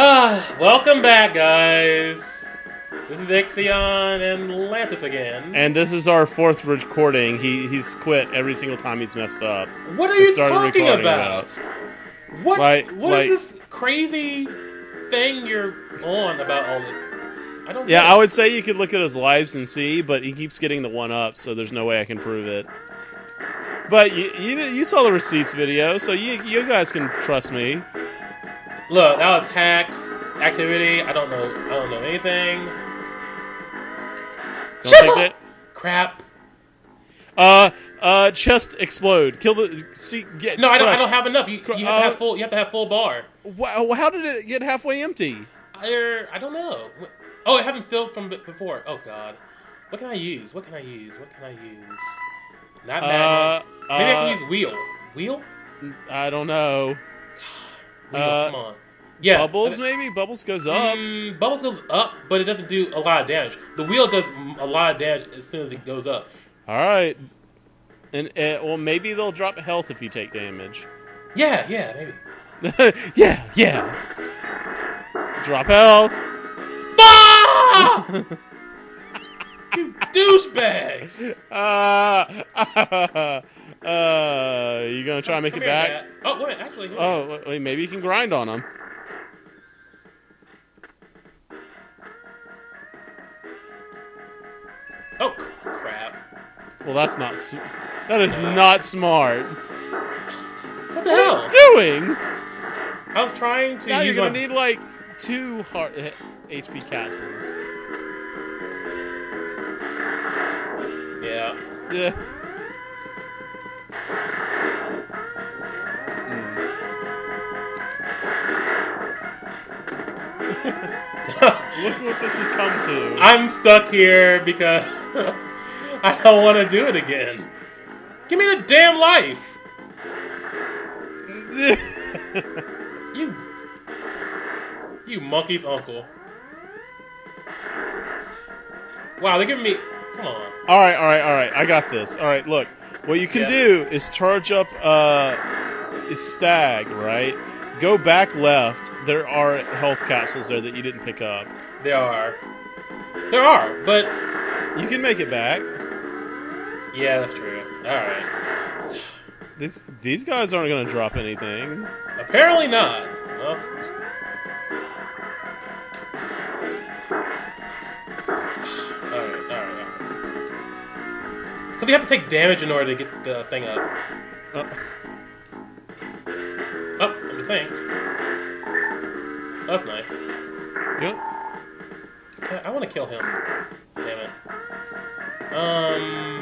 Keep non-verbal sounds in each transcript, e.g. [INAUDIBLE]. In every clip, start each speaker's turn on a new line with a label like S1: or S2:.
S1: [SIGHS] Welcome back, guys. This is Ixzion and Lantis again.
S2: And this is our fourth recording. He he's quit every single time he's messed up.
S1: what are you talking
S2: recording
S1: about? What?
S2: Like-
S1: what is
S2: like-
S1: this crazy thing you're on about all this? I don't.
S2: Yeah, I would say you could look at his lives and see, but he keeps getting the one up, so there's no way I can prove it. But you you, you saw the receipts video, so you you guys can trust me.
S1: Look, that was hacked activity. I don't know. I don't know anything.
S2: Don't that.
S1: Crap.
S2: Uh uh chest explode. Kill the see get
S1: No, I don't. I don't have enough. You, you have to
S2: Uh,
S1: have full. You have to have full bar.
S2: Wow, how did it get halfway empty?
S1: I, I don't know. Oh, I haven't filled from before. Oh God, what can I use? What can I use? What can I use? Not
S2: Uh,
S1: magnets. Maybe I
S2: uh,
S1: can use wheel. Wheel?
S2: I don't know.
S1: Wheel.
S2: uh,
S1: come on. Yeah.
S2: Bubbles
S1: I-
S2: maybe? Bubbles goes up.
S1: Mm, bubbles goes up, but it doesn't do a lot of damage. The wheel does a lot of damage as soon as it goes up.
S2: All right. And uh, well, maybe they'll drop health if you take damage.
S1: Yeah, yeah, maybe. [LAUGHS]
S2: yeah, yeah. Drop health.
S1: Ah! [LAUGHS] you douchebags! [LAUGHS]
S2: Uh, uh, you gonna try and make
S1: Come
S2: it back?
S1: Oh, wait, actually.
S2: Oh, wait, maybe you can grind on them. Well, that's not. That is not smart.
S1: What the hell?
S2: What are you doing.
S1: I was trying to
S2: Now you're gonna
S1: my...
S2: need like two heart eh, HP capsules.
S1: Yeah.
S2: Yeah. [LAUGHS] Look what this has come to.
S1: I'm stuck here because [LAUGHS] I don't want to do it again. Give me the damn life! You... You monkey's uncle. Wow, they're giving me... Come on.
S2: all right, all right, all right. I got this. All right, look. What you can
S1: Yeah.
S2: do is charge up uh, a stag, right? Go back left. There are health capsules there that you didn't pick up.
S1: There are. There are, but...
S2: You can make it back.
S1: Yeah, that's true. Alright.
S2: These these guys aren't going to drop anything.
S1: Apparently not. Well, alright, alright, alright. Because you have to take damage in order to get the thing up.
S2: Uh,
S1: Oh, I'm just saying. That's nice.
S2: yep.
S1: I, I want to kill him. Damn it. Um.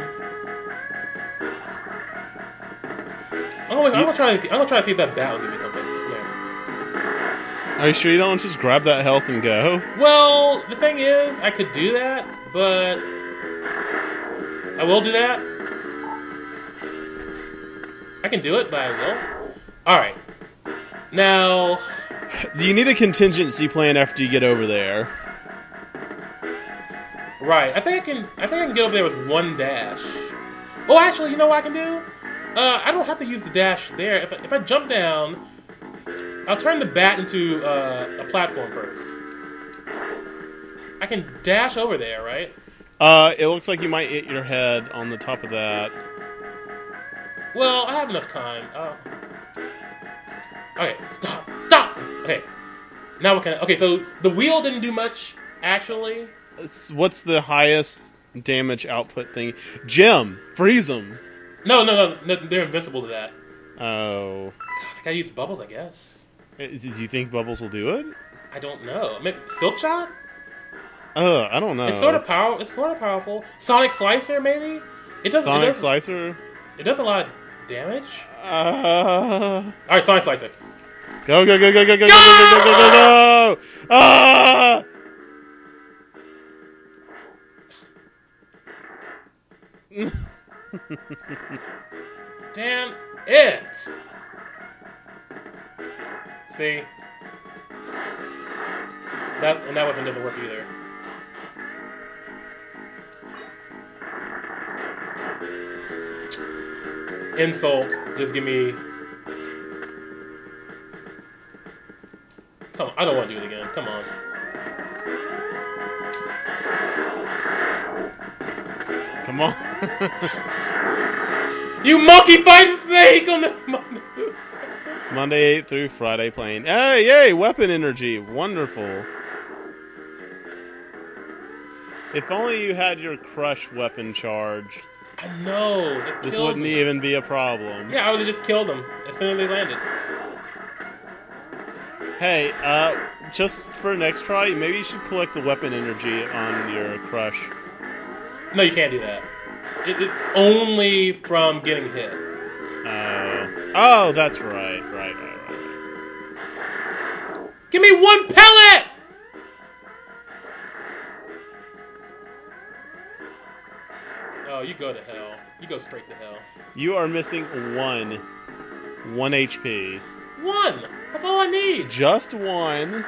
S1: Oh wait, I'm gonna try. I'm gonna try to see if that bat will give me something. Here.
S2: Are you sure you don't just grab that health and go?
S1: Well, the thing is, I could do that, but I will do that. I can do it, but I will. All right. Now,
S2: You need a contingency plan after you get over there.
S1: right? I think I can. I think I can get over there with one dash. Oh, actually, you know what I can do? Uh, I don't have to use the dash there. If I, if I jump down, I'll turn the bat into uh, a platform first. I can dash over there, right?
S2: Uh, it looks like you might hit your head on the top of that.
S1: Well, I have enough time. Oh. Okay, stop, stop. Okay, now what can I? Okay, so the wheel didn't do much, actually.
S2: It's- What's the highest damage output thing? gem, freeze them.
S1: No, no, no, no they're invincible to that.
S2: Oh, God,
S1: I gotta use bubbles, I guess.
S2: Eh, do you think Bubbles will do it?
S1: I don't know. Maybe silk shot.
S2: Uh, I don't know.
S1: It's sort of power. It's sort of powerful. Sonic slicer, maybe. It does.
S2: Sonic
S1: it does,
S2: Slicer.
S1: It does a lot of damage.
S2: Uh,
S1: All right, Sonic slicer.
S2: go go go go go go go go go go go go! Ah! [LAUGHS]
S1: Damn it! See? That and that weapon doesn't work either. Insult. Just give me. Come on, I don't want to do it again. Come on.
S2: Come on. [LAUGHS]
S1: You monkey fight a snake on the.
S2: Monday through Friday playing. Hey, yay! Weapon energy. Wonderful. If only you had your crush weapon charged,
S1: I know.
S2: this wouldn't
S1: them.
S2: even be a problem.
S1: Yeah, I would have just killed them as soon as they landed.
S2: Hey, uh, just for next try, maybe you should collect the weapon energy on your crush.
S1: No, you can't do that. It, it's only from getting hit.
S2: Uh, oh, that's right, right, right, right.
S1: Give me one pellet! Oh, you go to hell. You go straight to hell.
S2: You are missing one, one HP.
S1: One! That's all I need!
S2: Just one,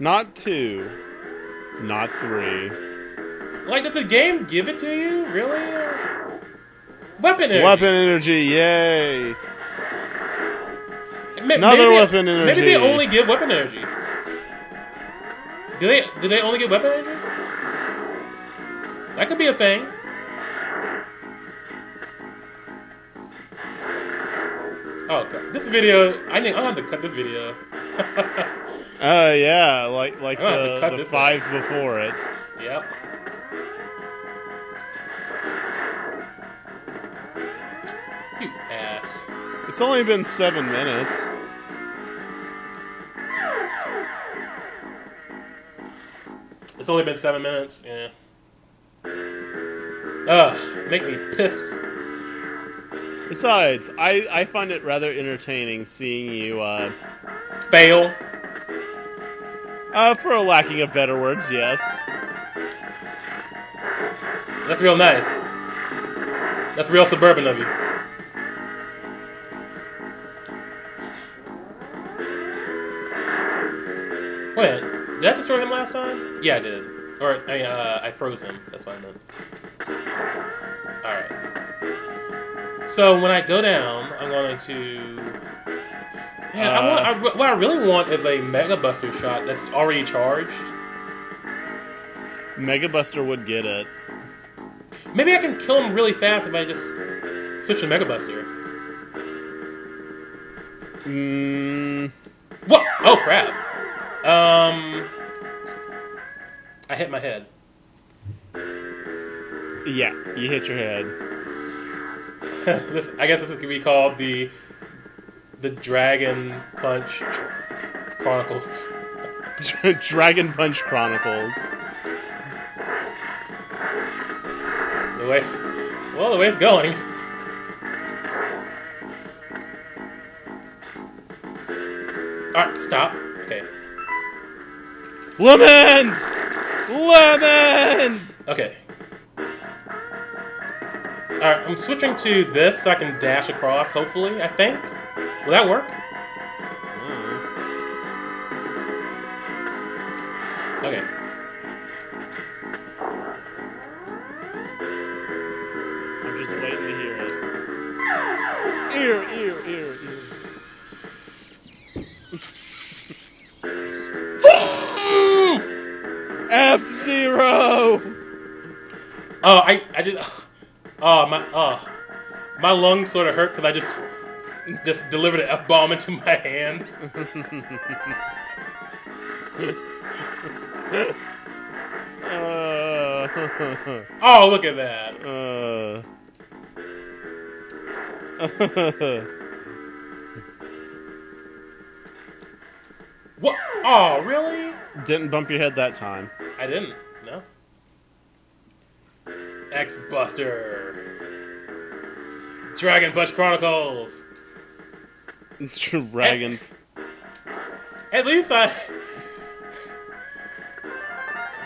S2: not two, not three.
S1: Like, does the game give it to you? Really? Weapon energy.
S2: Weapon energy, yay!
S1: Ma-
S2: Another
S1: maybe-
S2: weapon energy.
S1: Maybe they only give weapon energy. Do they? Do they only give weapon energy? That could be a thing. Oh, God. this video! I need. I have to cut this video. [LAUGHS]
S2: Uh, yeah, like like
S1: I'm gonna
S2: the, the five before it.
S1: yep.
S2: It's only been seven minutes.
S1: It's only been seven minutes. Yeah. Ugh, make me pissed.
S2: Besides, I, I find it rather entertaining seeing you, uh,
S1: Fail.
S2: uh, for a lacking of better words, yes.
S1: That's real nice. That's real suburban of you. Last time? Yeah, I did. Or I, uh, I froze him. That's what I meant. All right. So when I go down, I'm going to. Man, I want, I, what I really want is a Mega Buster shot that's already charged.
S2: Mega Buster would get it.
S1: Maybe I can kill him really fast if I just switch to Mega Buster.
S2: Mm,
S1: What? Oh crap! Um, I hit my head.
S2: yeah, you hit your head. [LAUGHS]
S1: this, I guess this could be called the the Dragon Punch Chronicles. [LAUGHS]
S2: Dragon Punch Chronicles.
S1: The way, well, the way it's going. All right, stop. Okay,
S2: Lemons! Lemons!
S1: okay. All right, I'm switching to this so I can dash across. Hopefully, I think. Will that work? I, just, oh my, oh, my lungs sort of hurt because I just, just delivered an f bomb into my hand.
S2: Uh, [LAUGHS]
S1: Oh, look at that.
S2: uh. [LAUGHS]
S1: What? Oh, really?
S2: Didn't bump your head that time.
S1: I didn't. X Buster. Dragon Punch Chronicles.
S2: Dragon.
S1: At least I.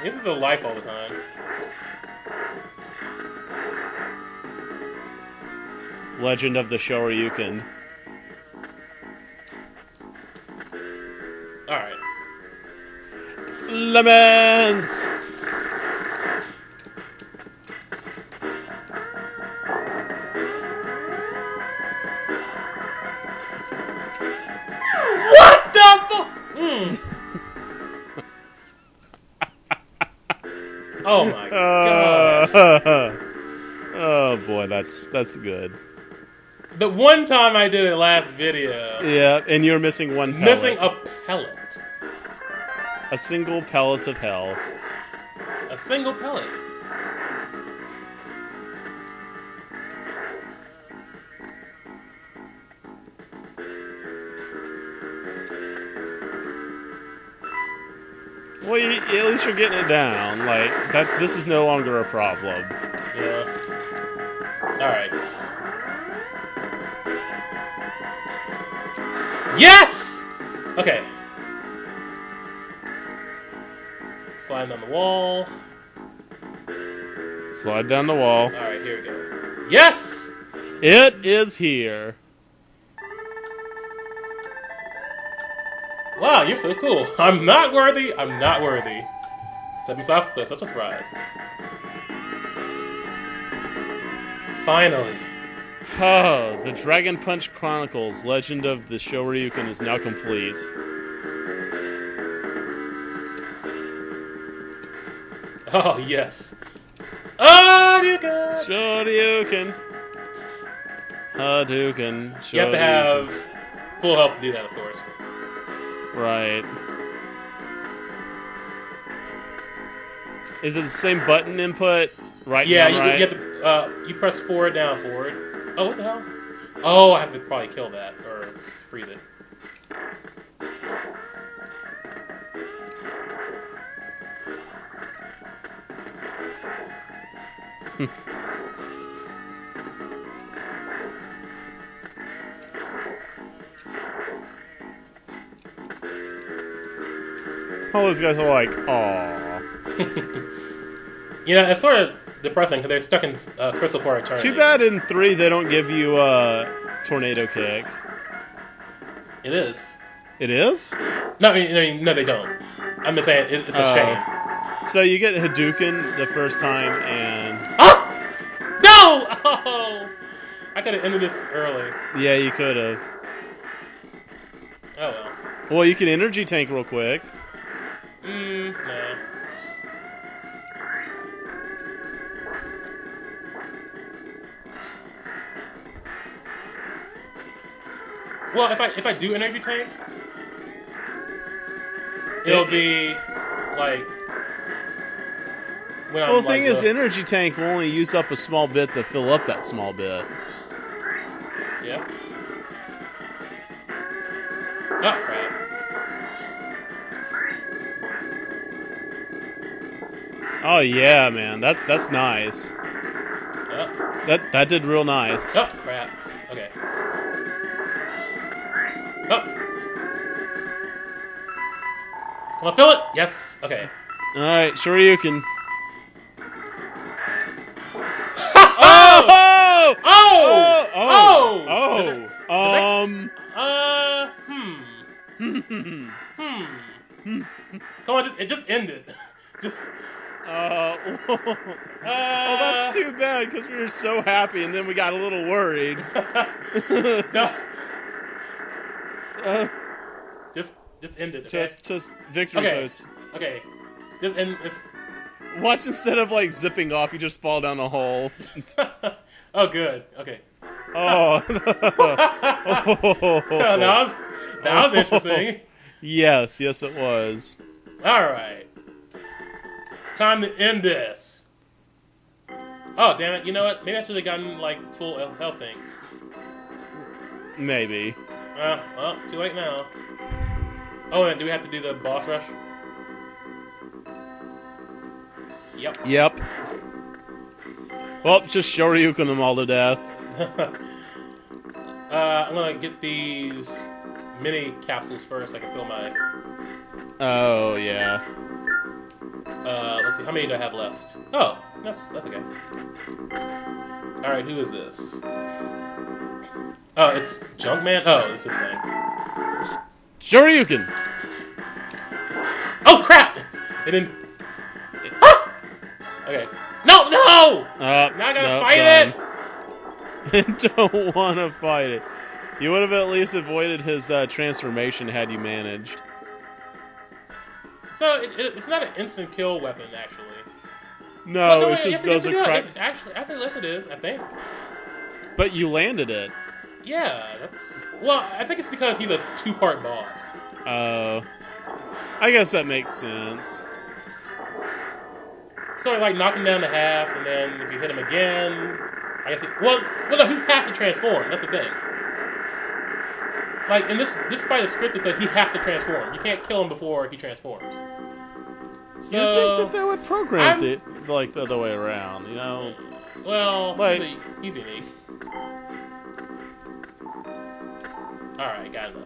S1: This is a life all the time.
S2: Legend of the Shoryuken.
S1: Alright.
S2: Lemons!
S1: Mm. [LAUGHS] oh my god!
S2: Uh, [LAUGHS] oh boy, that's that's good.
S1: The one time I did it last video,
S2: Yeah, and you're missing one pellet.
S1: missing a pellet,
S2: a single pellet of hell.
S1: a single pellet.
S2: You, at least you're getting it down. Like that. This is no longer a problem.
S1: Yeah. All right. Yes. Okay. Slide on the wall.
S2: Slide down the wall.
S1: All right, here we go. Yes.
S2: It is here.
S1: You're so cool. I'm not worthy. I'm not worthy. Step aside for such a surprise. Finally.
S2: Oh, the Dragon Punch Chronicles: Legend of the Shoryuken is now complete.
S1: Oh yes. Can.
S2: Shoryuken. Hadouken.
S1: You have to have full health to do that, of course.
S2: Right. Is it the same button input? Right.
S1: Yeah, you,
S2: right?
S1: you to. Uh, you press forward, down, forward. Oh, what the hell? Oh, I have to probably kill that or freeze it.
S2: All those guys are like, "Aw." [LAUGHS]
S1: You know, it's sort of depressing because they're stuck in uh, Crystal for eternity.
S2: Too bad in three they don't give you a tornado kick.
S1: It is.
S2: It is.
S1: No, I mean, no, no, they don't. I'm just saying it, it's a
S2: Oh.
S1: shame.
S2: So you get Hadouken the first time, and
S1: Ah! No! Oh! [LAUGHS] I could have ended this early.
S2: yeah, you could have.
S1: Oh well.
S2: Well, you can energy tank real quick.
S1: Mm, no. Well, if I if I do energy tank, it'll be like when
S2: Well,
S1: I'm
S2: the thing
S1: like,
S2: is, energy tank will only use up a small bit to fill up that small bit.
S1: yeah. Oh
S2: Oh yeah, man, that's that's nice.
S1: Oh,
S2: That that did real nice.
S1: oh crap! Okay. Oh. Come on, fill it. Yes. Okay.
S2: All right, Shoryuken. [LAUGHS]
S1: Oh!
S2: Oh!
S1: Oh!
S2: Oh!
S1: Oh! It-
S2: Oh! Um.
S1: Uh, [LAUGHS] hmm. Hmm. Come on, just it just ended. [LAUGHS]
S2: Uh, oh,
S1: Uh,
S2: that's too bad because we were so happy and then we got a little worried. [LAUGHS] Uh,
S1: just just end it. Okay?
S2: just, just victory
S1: Okay.
S2: pose.
S1: okay. Just end. It's,
S2: Watch instead of like zipping off, you just fall down a hole. [LAUGHS]
S1: oh, good. Okay.
S2: Oh.
S1: that was that was interesting.
S2: yes, yes, it was.
S1: All right. Time to end this. Oh damn it! You know what? Maybe I should have gotten like full health- things.
S2: Maybe.
S1: Uh, well, too late now. Oh, and do we have to do the boss rush? Yep.
S2: Yep. Well, just Shoryuken them all to death. [LAUGHS]
S1: uh, I'm gonna get these mini capsules first. I can fill my.
S2: Oh, yeah.
S1: Uh, let's see. How many do I have left? Oh, that's that's okay. All right. Who is this? Oh, it's Junkman. Oh, it's this thing.
S2: Shoryuken!
S1: Oh crap! It didn't. Ah! Okay. No, no!
S2: Uh,
S1: gotta
S2: nope,
S1: fight it.
S2: it! [LAUGHS] Don't want to fight it. You would have at least avoided his uh, transformation had you managed.
S1: So it, it, it's not an instant kill weapon, actually.
S2: No,
S1: Well,
S2: it just does a
S1: it is.
S2: crack.
S1: It- Actually, I think yes, it is. I think.
S2: But you landed it.
S1: Yeah, that's. Well, I think it's because he's a two-part boss.
S2: Uh, I guess that makes sense.
S1: So like knock him down to half, and then if you hit him again, I guess. He, well, well, no, he has to transform. That's the thing. Like in this this fight is scripted, so he has to transform. You can't kill him before he transforms.
S2: You'd think that they would program
S1: I'm-
S2: it like the other way around, you know?
S1: well,
S2: like-
S1: he's, a- he's unique. All right, got it.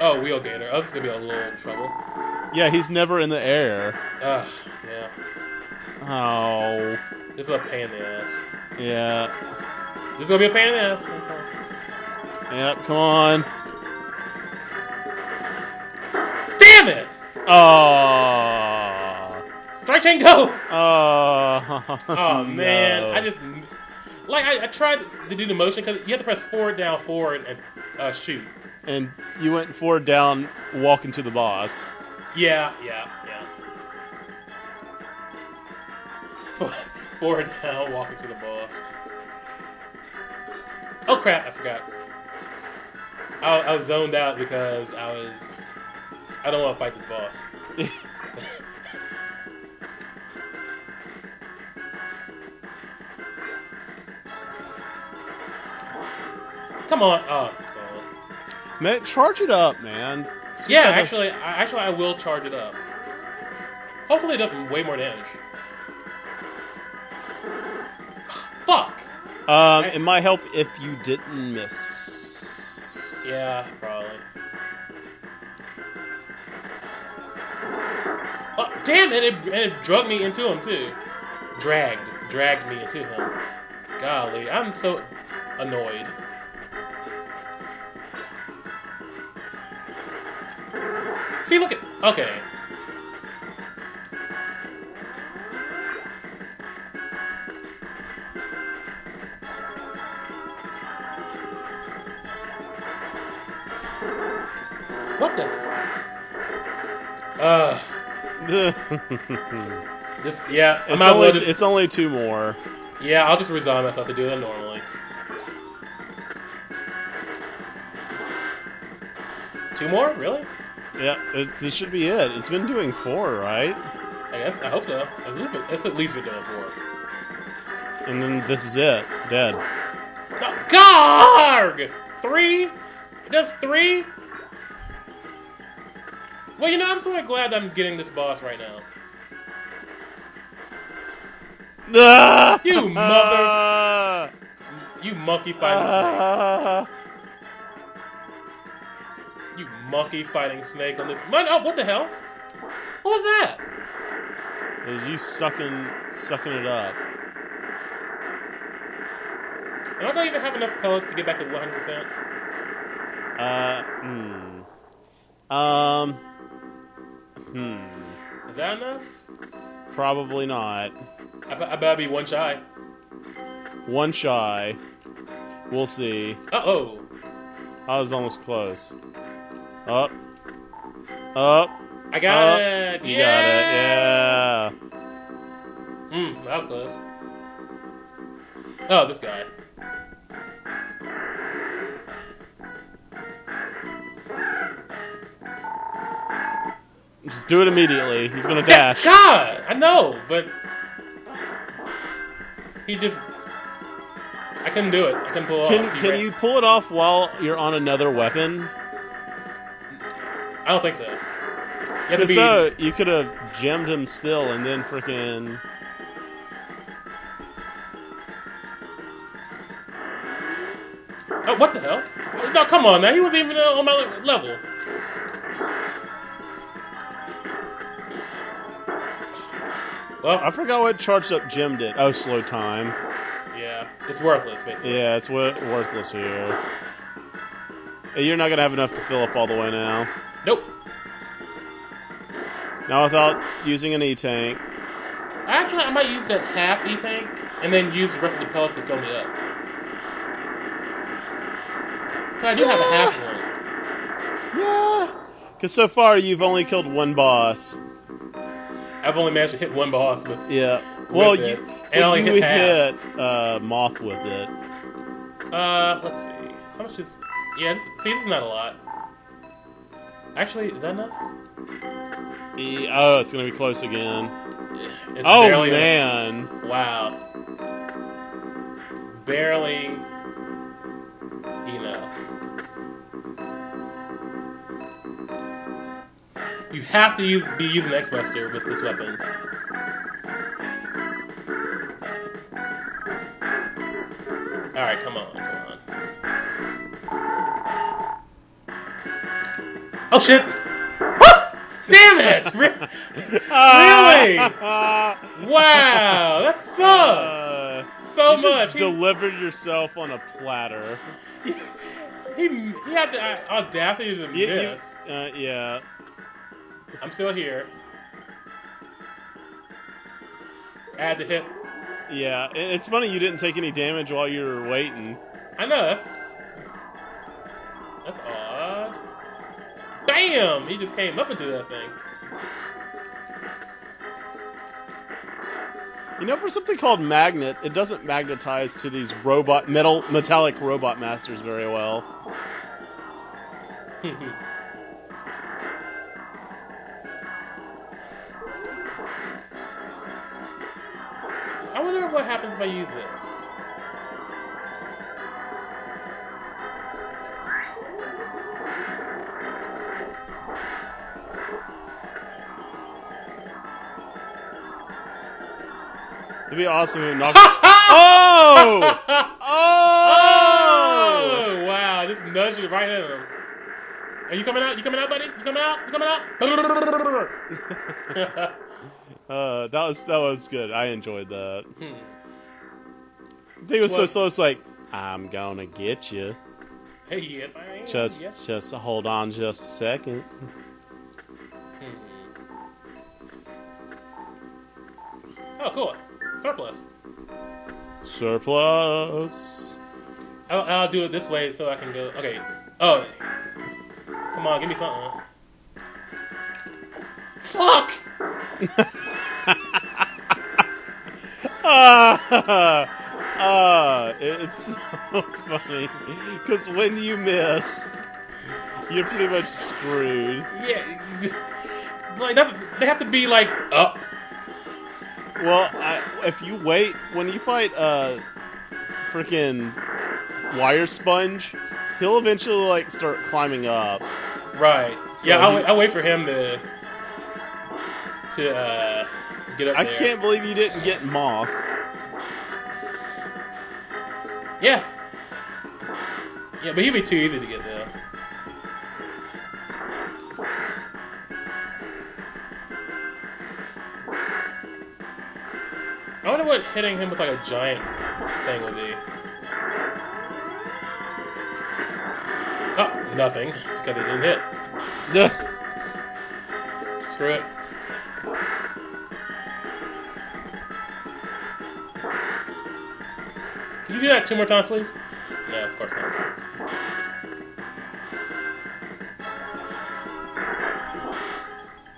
S1: Oh, wheel gator. Oh, this is gonna be a little trouble.
S2: Yeah, he's never in the air.
S1: Ugh, yeah.
S2: Oh,
S1: This is a pain in the ass.
S2: yeah.
S1: This is gonna be a pain in the ass.
S2: Yep, come on. Oh.
S1: Strike chain go!
S2: Oh.
S1: Oh [LAUGHS] man,
S2: no.
S1: I just like I, I tried to do the motion because you have to press forward, down, forward, and uh, shoot.
S2: And you went forward down, walking to the boss.
S1: Yeah, yeah, yeah. Forward, down, walking to the boss. Oh crap! I forgot. I, I was zoned out because I was. I don't want to fight this boss. [LAUGHS] Come on! Oh.
S2: Man, charge it up, man. See
S1: Yeah, actually, I, actually, I will charge it up. Hopefully, it does way more damage. [SIGHS] Fuck.
S2: Um, it might help if you didn't miss.
S1: Yeah, damn! And it, and it drug me into him too. Dragged, dragged me into him. Golly, I'm so annoyed. See, look at. Okay. [LAUGHS] this. Yeah, I'm
S2: it's only
S1: loaded.
S2: it's only two more.
S1: Yeah, I'll just resign myself to do that normally. Two more? Really?
S2: Yeah, it, this should be it. It's been doing four, right?
S1: I guess. I hope so. It's at least been doing four.
S2: And then this is it. Dead.
S1: No, Garg! Three? Just three? Well, you know, I'm sort of glad I'm getting this boss right now. [LAUGHS] You mother- [LAUGHS] You monkey fighting snake. You monkey fighting snake on this. Oh, what the hell? What was that?
S2: Is you sucking sucking it up?
S1: And I don't even have enough pellets to get back to 100%?
S2: Uh, hmm. Um, hmm.
S1: Is that enough?
S2: Probably not.
S1: I, I better be one shy.
S2: One shy. We'll see.
S1: Uh oh.
S2: I was almost close. Up. Up.
S1: I got
S2: up.
S1: it.
S2: You
S1: yeah.
S2: got it. Yeah.
S1: Hmm, that was close. Oh, this guy.
S2: Just do it immediately. He's gonna dash.
S1: God, I know, but he just. I couldn't do it. I couldn't pull it
S2: Can
S1: off. He
S2: can
S1: ran-
S2: you pull it off while you're on another weapon?
S1: I don't think so. You have to be.
S2: So you could have gemmed him still, and then freaking.
S1: Oh, what the hell? Oh, no, come on now. He wasn't even on my level. Well,
S2: I forgot what charged up gem did. Oh, slow time.
S1: yeah, it's worthless, basically.
S2: Yeah, it's wo- worthless here. You're not gonna have enough to fill up all the way now.
S1: Nope.
S2: Now without using an E tank.
S1: Actually, I might use that half E tank and then use the rest of the pellets to fill me up. Cause I do have a half one.
S2: Yeah. Because so far you've only killed one boss.
S1: I've only managed to hit one boss with.
S2: Yeah. Well,
S1: With
S2: you.
S1: And
S2: well,
S1: only
S2: you
S1: hit
S2: hit uh, Moth with it.
S1: Uh, let's see. How much is? Yeah, this, see, this is not a lot. Actually, is that enough?
S2: E- oh, it's gonna be close again.
S1: It's
S2: Oh man.
S1: Wow. Barely enough. You have to use be using X Buster with this weapon. Alright, come on, come on. Oh shit! Damn it! [LAUGHS] Re- Really? Wow, that sucks!
S2: Uh,
S1: so
S2: you just
S1: much. He-
S2: delivered yourself on a platter. [LAUGHS]
S1: He, he, had the uh, audacity to
S2: You- you-
S1: miss.
S2: uh, yeah.
S1: I'm still here. Had to hit.
S2: Yeah, it's funny you didn't take any damage while you were waiting.
S1: I know that's that's odd. Bam! He just came up into that thing.
S2: You know, for something called magnet, it doesn't magnetize to these robot metal metallic robot masters very well. [LAUGHS]
S1: wonder what happens if I use this.
S2: It'd be awesome if [LAUGHS] knocked. oh! Oh!
S1: Oh! Wow! Just nudged it right at him. Are you coming out? You coming out, buddy? You coming out? You coming out? [LAUGHS] [LAUGHS]
S2: Uh, that was that was good. I enjoyed that.
S1: Hmm.
S2: I think it was so
S1: What?
S2: slow. It's like I'm gonna get you.
S1: hey, yes, I am.
S2: Just
S1: yes.
S2: just hold on, just a second.
S1: Oh, cool. Surplus.
S2: Surplus.
S1: I'll, I'll do it this way so I can go. Okay. Oh. Come on, give me something. Fuck! [LAUGHS] [LAUGHS]
S2: Ah, ah, it's so funny because when you miss, you're pretty much screwed.
S1: Yeah. Like, that, they have to be, like, up.
S2: Well, I, if you wait when you fight uh, freaking wire sponge, he'll eventually like start climbing up.
S1: Right.
S2: So
S1: yeah, I'll,
S2: he-
S1: wait, I'll wait for him to. to, uh. Get up
S2: I
S1: there.
S2: can't believe you didn't get moth.
S1: Yeah. Yeah, but he'd be too easy to get there. I wonder what hitting him with like a giant thing would be. Oh, nothing. Because it didn't hit. [LAUGHS] Screw it. You do that two more times, please? No, of course not.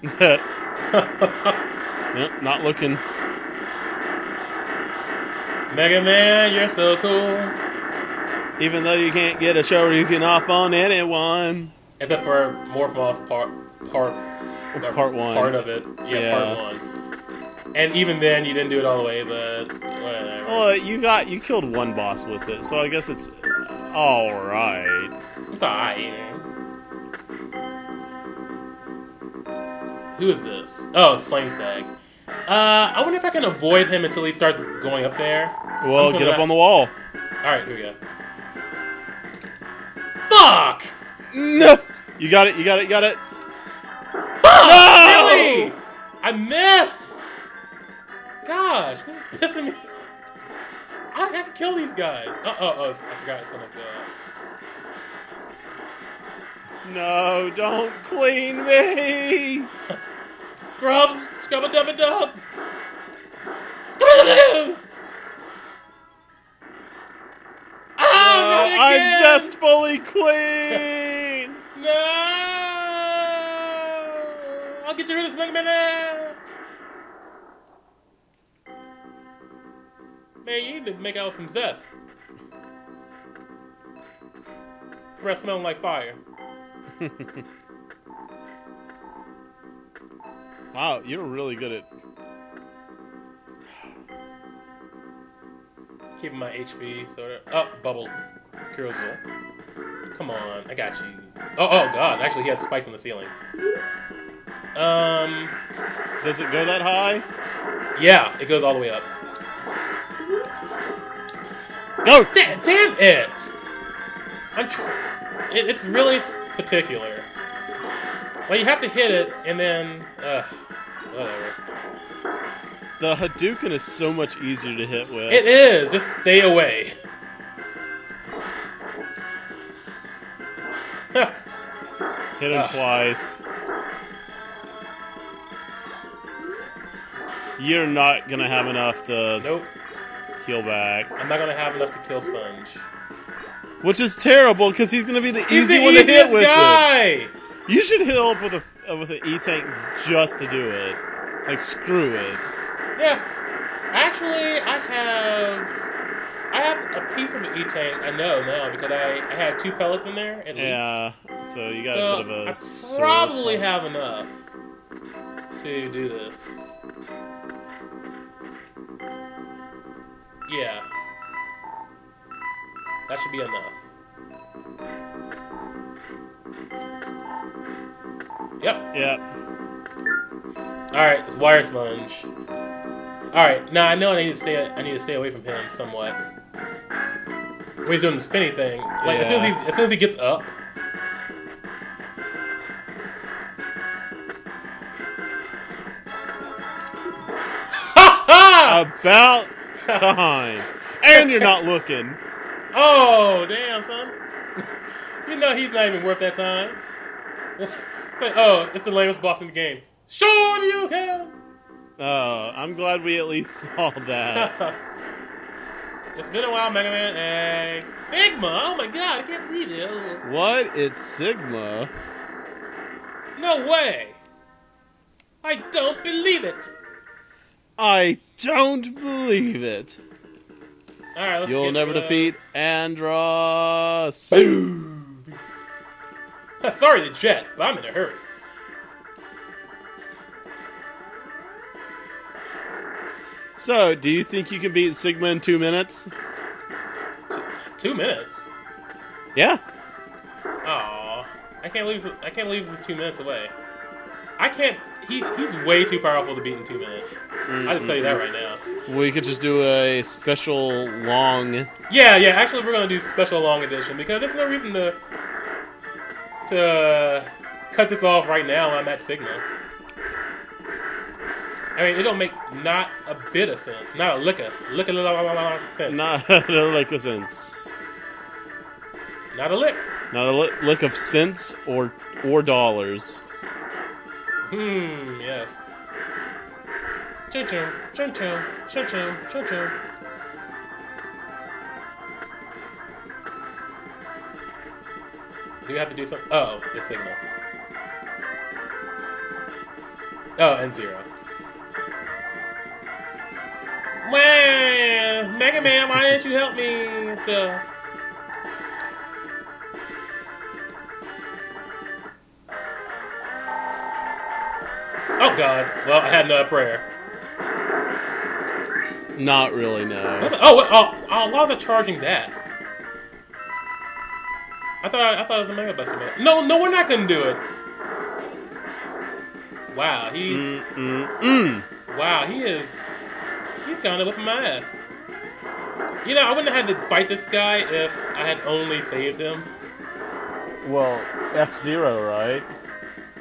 S1: [LAUGHS]
S2: Yep, not looking.
S1: Mega Man, you're so cool.
S2: Even though you can't get a show you can off on anyone.
S1: Except for Morph Moth part part
S2: Part one.
S1: Part of it. Yeah,
S2: Yeah.
S1: part one. And even then you didn't do it all the way, but whatever.
S2: Well, you got you killed one boss with it, so I guess it's all right.
S1: It's alright. Who is this? Oh, it's Flame Stag. Uh, I wonder if I can avoid him until he starts going up there.
S2: Well, get up
S1: glad-
S2: on the wall.
S1: Alright, here we go. Fuck!
S2: No, you got it. You got it. You got it.
S1: Fuck!
S2: No!
S1: Really? I missed! Gosh, this is pissing me. I have to kill these guys. Oh, oh, oh, I forgot it's gonna go.
S2: No, don't clean me. [LAUGHS]
S1: Scrubs! Scrub a dub a dub! Scrub a dub
S2: Uh,
S1: Oh,
S2: I'm
S1: again!
S2: zestfully clean. [LAUGHS]
S1: No! I'll get rid of this Mega Man Man, you need to make out with some zest. Breath smelling like fire. [LAUGHS]
S2: Wow, you're really good at.
S1: Keeping my HP sort of. Oh, bubble. Crucial. Come on, I got you. Oh, oh god, actually he has spikes on the ceiling. Um,
S2: Does it go that high?
S1: yeah, it goes all the way up.
S2: Go!
S1: Damn, damn it! I'm tr- it, it's really particular. Well, you have to hit it, and then, uh, whatever.
S2: The Hadouken is so much easier to hit with.
S1: It is. Just stay away. [LAUGHS]
S2: Hit him
S1: Ugh.
S2: twice. You're not gonna have enough to
S1: nope.
S2: Heal back,
S1: I'm not gonna have enough to kill Sponge.
S2: which is terrible because he's gonna be the
S1: He's
S2: easy
S1: the
S2: one to hit with it.
S1: guy.
S2: You should heal up with a uh, with an E tank just to do it. Like screw it.
S1: Yeah. Actually, I have. I have a piece of an E-tank. I know now because I, I have two pellets in there at least.
S2: Yeah. So you got
S1: so
S2: a bit of a.
S1: I probably
S2: surplus.
S1: have enough to do this. Yeah. That should be enough. Yep.
S2: Yep.
S1: Alright, it's wire sponge. Alright, now I know I need to stay I need to stay away from him somewhat. When he's doing the spinny thing. Like as soon as he as soon as he gets up.
S2: About time. [LAUGHS] and you're not looking.
S1: Oh, damn, son. you know he's not even worth that time. [LAUGHS] Oh, it's the lamest boss in the game. Sure you can!
S2: Oh, I'm glad we at least [LAUGHS] saw that.
S1: it's been a while, Mega Man X. Sigma! Oh my god, I can't believe it.
S2: what? It's Sigma.
S1: No way! I don't believe it!
S2: I don't believe it.
S1: Alright, let's
S2: You'll
S1: get,
S2: never
S1: uh,
S2: defeat Andros.
S1: Boom! [LAUGHS] Sorry, the jet, but I'm in a hurry.
S2: So, do you think you can beat Sigma in two minutes?
S1: Two minutes?
S2: Yeah.
S1: Aw, I can't leave. I can't leave this two minutes away. I can't. He he's way too powerful to beat in two minutes. I just tell you that right now.
S2: We could just do a special long.
S1: Yeah, yeah. Actually, we're gonna do special long edition because there's no reason to to cut this off right now. I'm at Sigma. I mean, it don't make not a bit of sense. Not a lick of lick of la- la- la- la- sense.
S2: Not like [LAUGHS] a sense.
S1: Not a lick.
S2: Not a lick of cents or or dollars.
S1: Hmm. Yes. Chum chum chum chum. Do we have to do something? Oh, the signal. Oh, and zero. Man, Mega Man, why didn't you help me stuff? Oh God! Well, I had no prayer.
S2: Not really, no.
S1: Oh, oh, oh, why was I charging that? I thought I thought it was a Mega Buster. Man. No, no, we're not gonna do it. Wow, he's
S2: Mm mm mm.
S1: wow, he is he's kind of whipping my ass. You know, I wouldn't have had to fight this guy if I had only saved him.
S2: Well, F Zero, right?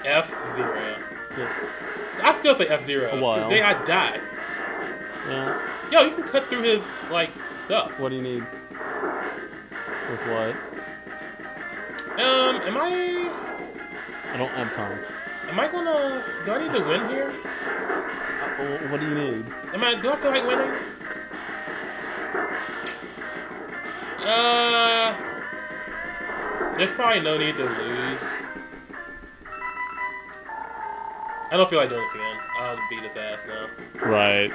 S1: F zero.
S2: Yes.
S1: I still say F zero.
S2: While.
S1: Today I die.
S2: Yeah.
S1: Yo, you can cut through his like stuff.
S2: What do you need? With what?
S1: Um, am I
S2: I don't have time.
S1: am I gonna do I need to win here?
S2: Uh, what do you need?
S1: Am I? Do I feel like winning? Uh, there's probably no need to lose. I don't feel like doing this again. I'll beat his ass now.
S2: Right.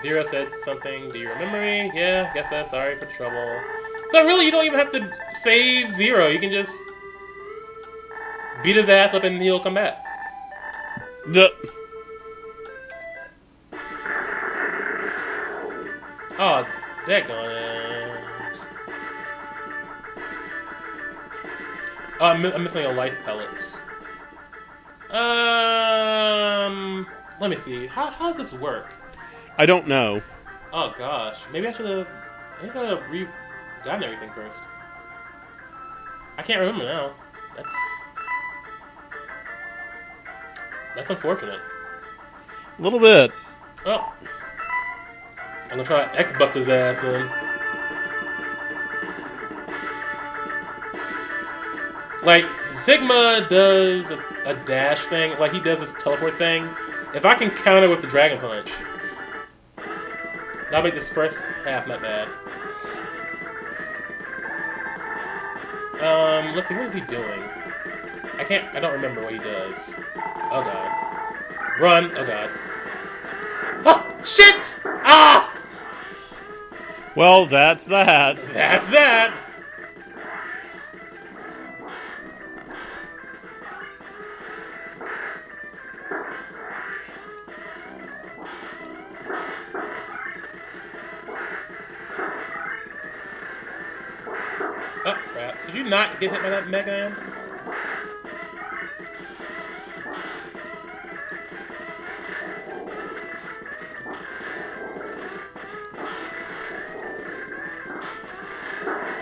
S1: Zero said something. Do you remember me? Yeah, guess so. Sorry for the trouble. So really, you don't even have to save Zero. You can just beat his ass up and he'll come back.
S2: The
S1: Oh, daggone. Oh, I'm, I'm missing a life pellet. Um, let me see. How, how does this work?
S2: I don't know.
S1: Oh gosh, maybe I should have. I should have re gotten everything first. I can't remember now. That's that's unfortunate.
S2: A little bit.
S1: I'm gonna try to X bust his ass then. Like Sigma does a, a dash thing, like he does this teleport thing. If I can counter with the Dragon Punch, that'll make this first half not bad. Um, let's see, what is he doing? I can't, I don't remember what he does. Oh god. Run! Oh god. Oh, shit! Ah!
S2: Well, that's that.
S1: That's that! Oh, crap. Did you not get hit by that Mega Man?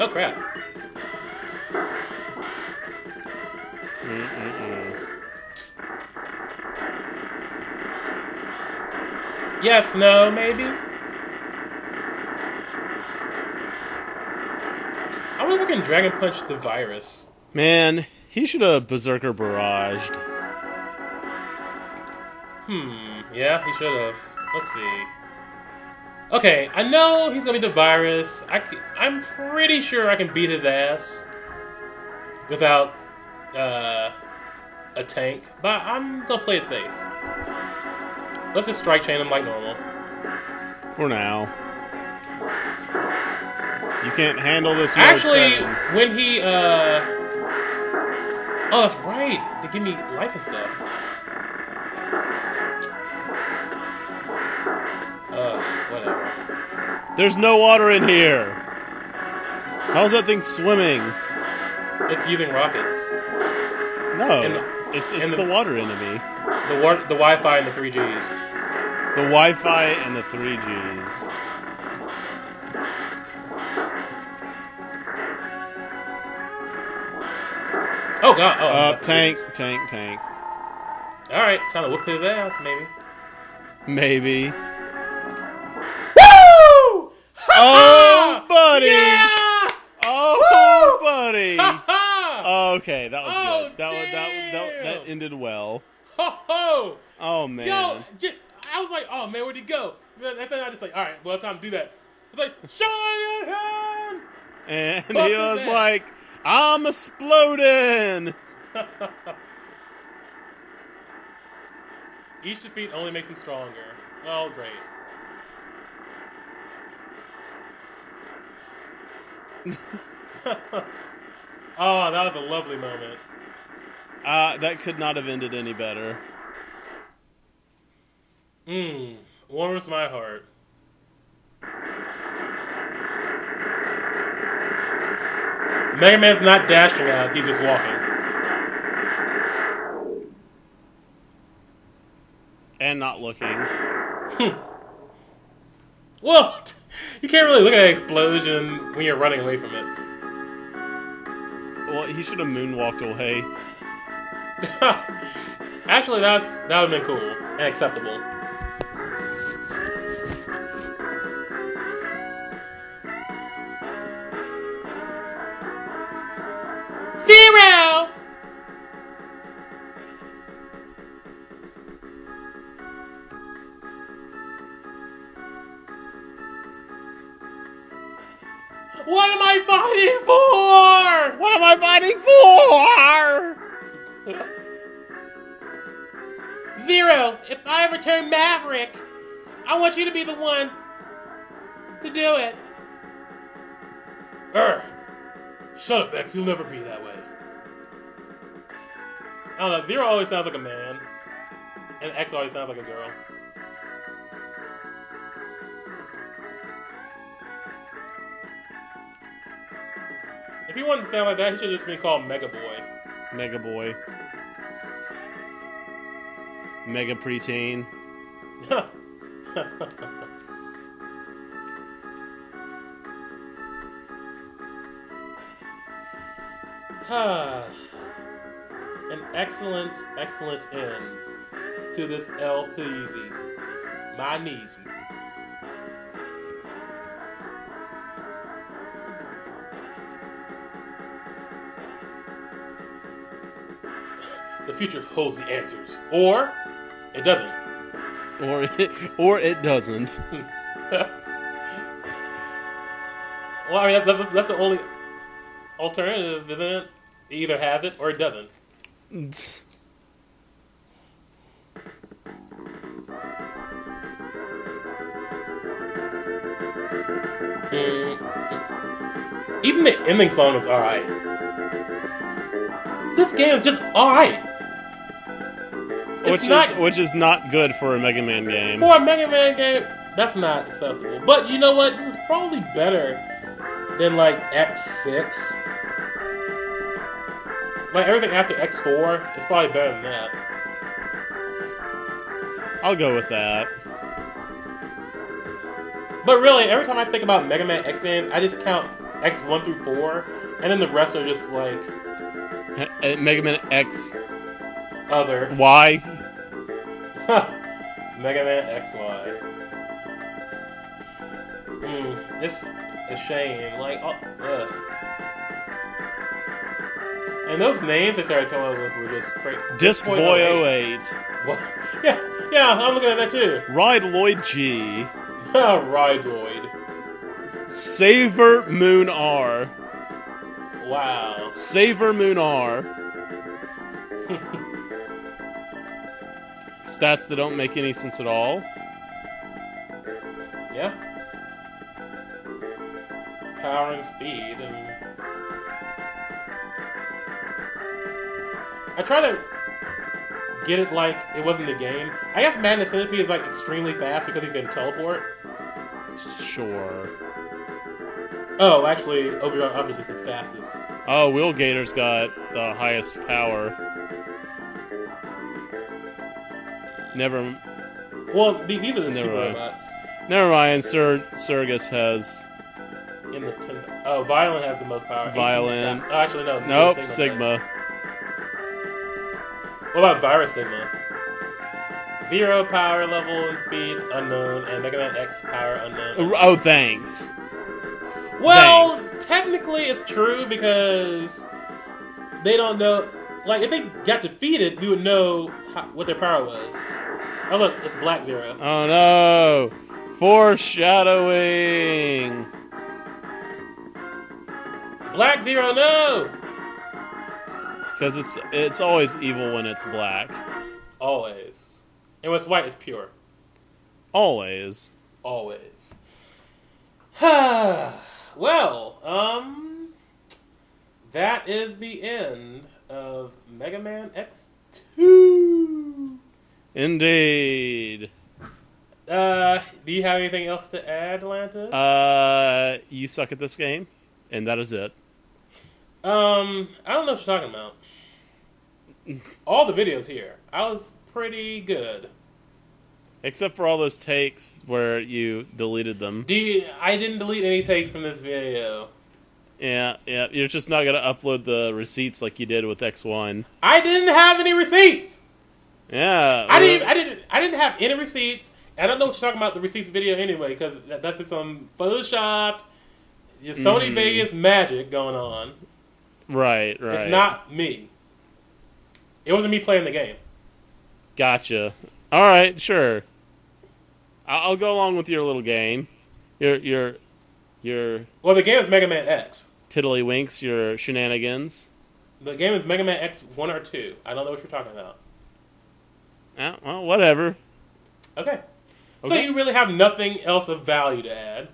S1: Oh, crap.
S2: Mm-mm-mm.
S1: Yes, no, maybe? I wonder if I can Dragon Punch the virus.
S2: Man, he should have Berserker barraged.
S1: Hmm, yeah, he should have. Let's see. Okay, I know he's gonna be the virus. I, am pretty sure I can beat his ass without uh, a tank, but I'm gonna play it safe. Let's just strike chain him like normal.
S2: For now. You can't handle this
S1: Actually,
S2: 7.
S1: when he uh Oh that's right. They give me life and stuff. Uh, whatever.
S2: There's no water in here. How's that thing swimming?
S1: It's using rockets.
S2: No,
S1: And-
S2: it's it's the,
S1: the-
S2: water enemy.
S1: The war- the Wi-Fi and the 3Gs.
S2: The Wi-Fi and the 3Gs.
S1: Oh god. Oh,
S2: Uh, tank,
S1: Jesus.
S2: tank, tank.
S1: All right, time to whoop his ass, maybe.
S2: Maybe.
S1: Woo!
S2: Oh, buddy!
S1: Yeah!
S2: Oh, buddy! [LAUGHS]
S1: Ha ha!
S2: Okay, that was
S1: Oh,
S2: good. That, was that, that that ended well.
S1: Ho ho!
S2: Oh man.
S1: Yo, j- I was like, oh man, where'd he go? And then I just like, all right, well, time to do that. It's like, show your hand.
S2: and
S1: Fuck
S2: he was
S1: that?
S2: like, "I'm exploding." [LAUGHS]
S1: Each defeat only makes him stronger. Oh, great. [LAUGHS] oh, that was a lovely moment.
S2: Uh, that could not have ended any better.
S1: Mmm, warms my heart. Mega Man's not dashing out, he's just walking.
S2: And not looking.
S1: What? You can't really look at an explosion when you're running away from it.
S2: Well, he should have moonwalked away. [LAUGHS]
S1: Actually, that's that would have been cool and acceptable. You to be the one to do it. Err. Shut up, X. You'll never be that way. I don't know. Zero always sounds like a man, and X always sounds like a girl. If he wanted to sound like that, he should have just been called Mega Boy.
S2: Mega Boy. Mega Preteen. [LAUGHS]
S1: An excellent, excellent end to this LPZ. My kneesy. The future holds the answers. Or it doesn't.
S2: Or it, or it doesn't. [LAUGHS]
S1: Well, I mean, that, that, that's the only alternative, isn't it? It either has it or it doesn't. Mm. Even the ending song is alright. This game is just alright.
S2: Which
S1: not-
S2: is which is not good for a Mega Man game.
S1: For a Mega Man game, that's not acceptable. But you know what? This is probably better than like X6. Like everything after X4 is probably better than that.
S2: I'll go with that.
S1: But really, every time I think about Mega Man X games, I just count X1 through 4, and then the rest are just like
S2: Uh, Mega Man X
S1: other.
S2: Y. [LAUGHS]
S1: Mega Man XY. Hmm, it's a shame. Like, oh, ugh. And those names they started coming up with were just crazy.
S2: Disc Boy 08.
S1: What? [LAUGHS] Yeah, yeah, I'm looking at that too.
S2: Ride Lloyd G. [LAUGHS]
S1: Ride Lloyd.
S2: Saver Moon R.
S1: Wow.
S2: Saver Moon R. Stats that don't make any sense at all.
S1: Yeah. Power and speed and I try to get it like it wasn't the game. I guess Magna Centipede is like extremely fast because he can teleport.
S2: Sure.
S1: Oh, actually, OVR Office is the fastest.
S2: Oh, Wheel Gator's got the highest power. Never,
S1: Well, th- these are the
S2: Never
S1: super
S2: mind.
S1: robots
S2: never mind. Sir Surgus has
S1: in the. Ten- oh, Violen has the most power. 18 Oh, actually, no.
S2: nope
S1: does.
S2: Sigma.
S1: What about Virus Sigma? Zero power level and speed unknown, and Mega Man X power unknown.
S2: Oh, thanks.
S1: Well,
S2: Thanks.
S1: technically it's true because they don't know. Like, if they got defeated, we would know how, what their power was. Oh look, it's Black Zero.
S2: Oh no! Foreshadowing.
S1: Black Zero, no!
S2: Because it's it's always evil when it's black.
S1: Always. And what's white is pure.
S2: Always.
S1: Always. [SIGHS] well, um, that is the end of Mega Man X2.
S2: Indeed.
S1: Uh, do you have anything else to add, Lantis?
S2: Uh, you suck at this game, and that is it.
S1: Um, I don't know what you're talking about. All the videos here, I was pretty good.
S2: Except for all those takes where you deleted them.
S1: Do you, I didn't delete any takes from this video.
S2: Yeah, yeah. You're just not gonna upload the receipts like you did with X1.
S1: I didn't have any receipts.
S2: Yeah.
S1: I didn't. I didn't. I didn't have any receipts. I don't know what you're talking about the receipts video anyway, because that, that's just some photoshopped Sony
S2: Mhm.
S1: Vegas magic going on.
S2: Right, right.
S1: It's not me. It wasn't me playing the game.
S2: Gotcha. All right, sure. I- I'll go along with your little game. Your your your
S1: Well, the game is Mega Man X.
S2: tiddlywinks, your shenanigans.
S1: The game is Mega Man X one or two. I don't know what you're talking about.
S2: Ah, well, whatever.
S1: Okay. So you really have nothing else of value to add.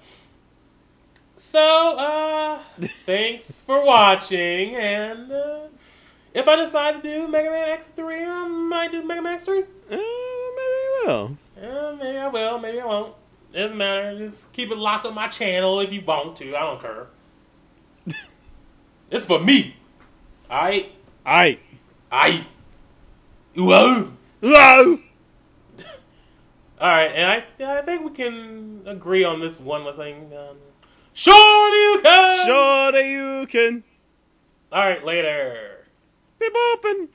S1: So, uh, [LAUGHS] thanks for watching, and uh, if I decide to do Mega Man X3, I might do Mega Man X3.
S2: Uh, maybe I will.
S1: Yeah, maybe I will, maybe I won't. Doesn't matter. Just keep it locked on my channel if you want to. I don't care. [LAUGHS] it's for me. I,
S2: I.
S1: I, whoa.
S2: Whoa!
S1: All right, and I, I think we can agree on this one thing. Um, sure you can.
S2: Sure that you can
S1: All right, later.
S2: be bopping.